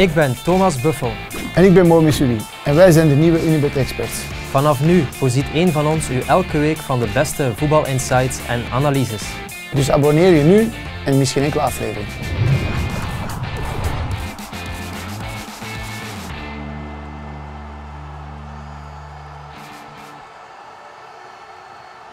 Ik ben Thomas Buffel. En ik ben Mohamed Suli en wij zijn de nieuwe Unibet Experts. Vanaf nu voorziet één van ons u elke week van de beste voetbalinsights en analyses. Dus abonneer je nu en mis geen enkele aflevering.